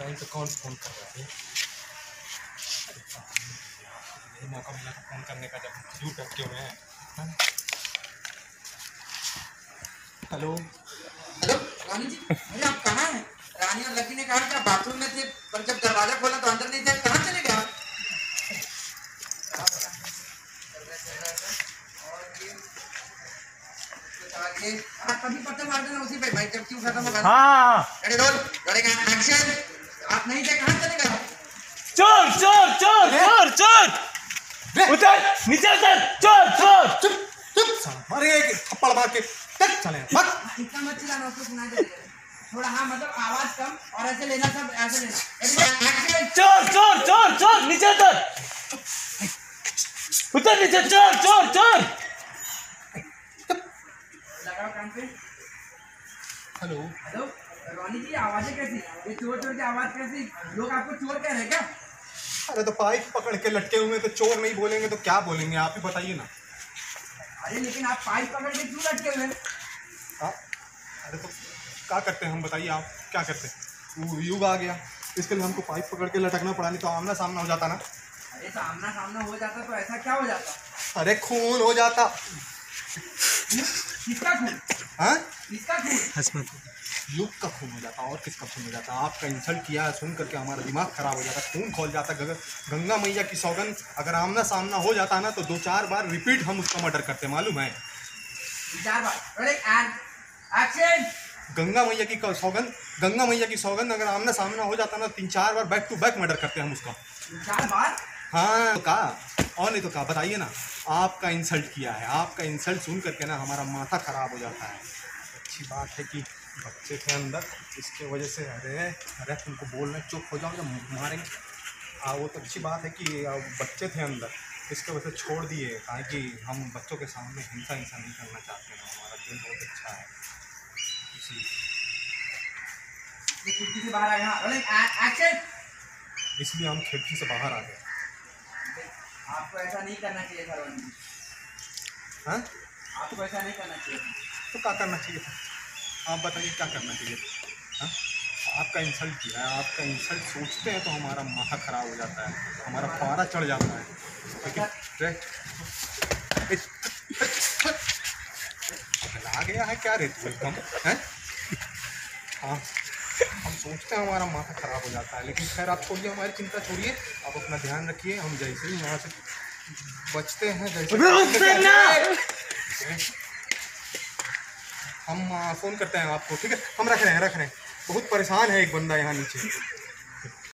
Time पे कौन phone कर रहा है? ये मौका मिला था फ़ोन करने का जब यूँ करके हुए हैं? हेलो? हेलो रानी जी अरे आप कहाँ हैं? रानी और लकी ने कहा कि आप बाथरूम में थे पर जब दरवाज़ा खोला तो अंदर नहीं थे कहाँ चले गए आप? और ये आप कभी पत्ते मार देना उसी पे? भाई जब क्यों खत्म होगा? हाँ। अरे रोल करेगा एक्शन। आप नहीं थे कहाँ चले गए चोर चोर चोर चोर चोर उतर नीचे उतर। चोर चोर चुप चुप। अरे एक थप्पड़ मार के। तक चले भाग। इतना मत चिल्लाना उसको सुनाई दे। थोड़ा हाँ मतलब आवाज़ कम और ऐसे लेना सब ऐसे लेना। एक्शन चोर चोर चोर चोर नीचे उतर। उतर नीचे चोर चोर चोर लगाओ कान पे। हेलो। हेलो। रोनी जी आवाज़ें कैसी? ये चोर चोर की आवाज़ कैसी? लोग आपको चोर कह रहे क्या? अरे तो पाइप पकड़ के लटके हुए तो चोर नहीं बोलेंगे तो क्या बोलेंगे? आप ही बताइए ना। अरे लेकिन आप पाइप पकड़ के क्यों लटके हुए हाँ? अरे तो क्या करते हैं? हम बताइए आप क्या करते हैं? वो युग आ गया। इसके लिए हमको पाइप पकड़ के लटकना पड़ा नहीं तो आमना सामना हो जाता ना। अरे सामना सामना हो जाता तो ऐसा क्या हो जाता? अरे खून हो जाता। किसका खून? हाँ? किसका खून? युग का खून हो जाता और किसका खून हो जाता आपका इंसल्ट किया है सुन करके हमारा दिमाग खराब हो जाता खून खोल जाता गग- गंगा मैया की सौगन अगर आमना सामना हो जाता ना तो दो चार बार रिपीट हम उसका मर्डर करते मालूम है? चार बार। अरे एंड एक्शन गंगा मैया की सौगंध गंगा मैया की सौगंध अगर आमना सामना हो जाता ना तीन चार बार बैक टू बैक मर्डर करते हम उसका। चार बार? हाँ तो कहा? और नहीं तो कहा? बताइए ना। आपका इंसल्ट किया है आपका इंसल्ट सुन करके ना हमारा माथा खराब हो जाता है। अच्छी बात है कि बच्चे थे अंदर इसके वजह से अरे अरे तुमको बोल रहे चुप हो जाओ मारेंगे। हाँ वो तो अच्छी बात है कि बच्चे थे अंदर इसके वजह से छोड़ दिए ताकि हम बच्चों के सामने हिंसा हिंसा नहीं करना चाहते हैं हमारा दिल बहुत अच्छा है। खिड़की से बाहर आ इसलिए हम खिड़की से बाहर आ गए। आपको ऐसा नहीं करना चाहिए था हाँ? आपको ऐसा नहीं करना चाहिए तो क्या करना चाहिए था? आप बताइए क्या करना चाहिए? हाँ? आपका इंसल्ट किया है आपका इंसल्ट सोचते हैं तो हमारा माथा खराब हो जाता है हमारा पारा चढ़ जाता है। लेकिन रे- आ गया है क्या रे? तू एकदम हैं? हाँ हम सोचते हैं हमारा माथा खराब हो जाता है लेकिन खैर आप छोड़िए हमारी चिंता छोड़िए आप अपना ध्यान रखिए हम जैसे ही वहाँ से बचते हैं जैसे हम फ़ोन करते हैं आपको, ठीक है? हम रख रहे हैं, रख रहे हैं। बहुत परेशान है एक बंदा यहाँ नीचे।